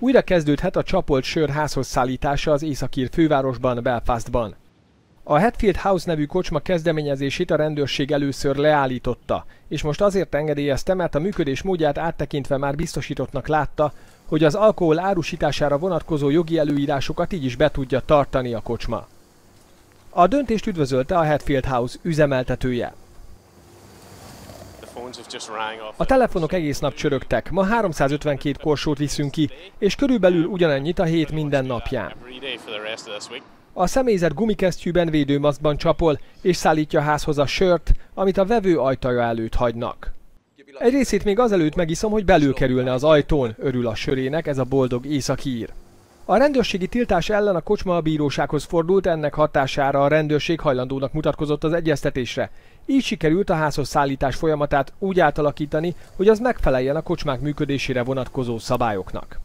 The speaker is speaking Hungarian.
Újra kezdődhet a csapolt sör házhoz szállítása az északír fővárosban, Belfastban. A Hatfield House nevű kocsma kezdeményezését a rendőrség először leállította, és most azért engedélyezte, mert a működés módját áttekintve már biztosítottnak látta, hogy az alkohol árusítására vonatkozó jogi előírásokat így is be tudja tartani a kocsma. A döntést üdvözölte a Hatfield House üzemeltetője. A telefonok egész nap csörögtek, ma 352 korsót viszünk ki, és körülbelül ugyanennyit a hét minden napján. A személyzet gumikesztyűben védőmaszkban csapol, és szállítja házhoz a sört, amit a vevő ajtaja előtt hagynak. Egy részét még azelőtt megiszom, hogy belül kerülne az ajtón, örül a sörének ez a boldog északír. A rendőrségi tiltás ellen a kocsma a bírósághoz fordult, ennek hatására a rendőrség hajlandónak mutatkozott az egyeztetésre. Így sikerült a házhoz szállítás folyamatát úgy átalakítani, hogy az megfeleljen a kocsmák működésére vonatkozó szabályoknak.